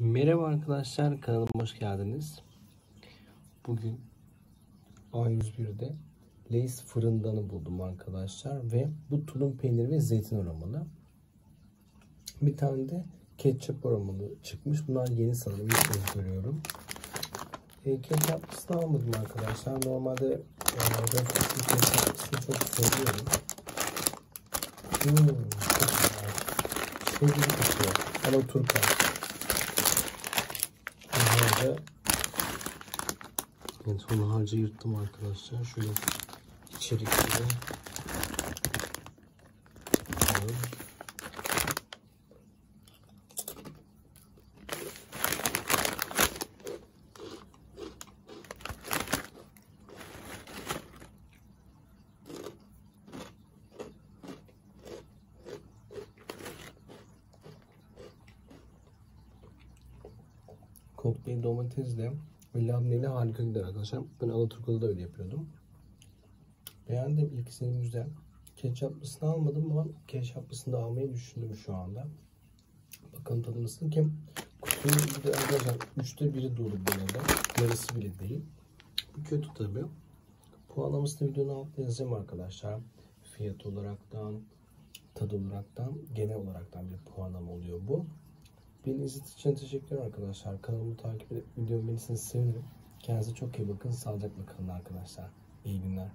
Merhaba arkadaşlar kanalıma hoş geldiniz. Bugün A101'de Lay's fırındanı buldum arkadaşlar ve bu tulum peyniri ve zeytin aromalı. Bir tane de ketçap aromalı çıkmış. Bunlar yeni sanırım ilk kez görüyorum. E, ketçaplısını almadım arkadaşlar. Normalde e, ketçaplısını çok seviyorum. Hmm, çok güzel. Şey gibi kokuyor. Alaturka harca evet onu harca yırttım arkadaşlar. Şöyle içerikleri kokteyl domatesle ve labneyle harika gider arkadaşlar. Ben Alaturka'da da öyle yapıyordum. Beğendim ikisini güzel. Ketçaplısını almadım ama ketçaplısını da almayı düşündüm şu anda. Bakalım tadı nasıl ki kutunun bir de arkadaşlar üçte biri dolu bu arada. Yarısı bile değil. Bu kötü tabi. Puanlamasını videonun altına yazacağım arkadaşlar. Fiyat olaraktan, tadı olaraktan, genel olaraktan bir puanlama oluyor bu. Beni izlediğiniz için teşekkürler arkadaşlar. Kanalımı takip edip videomu beğenirseniz sevinirim. Kendinize çok iyi bakın. Sağlıcakla kalın arkadaşlar. İyi günler.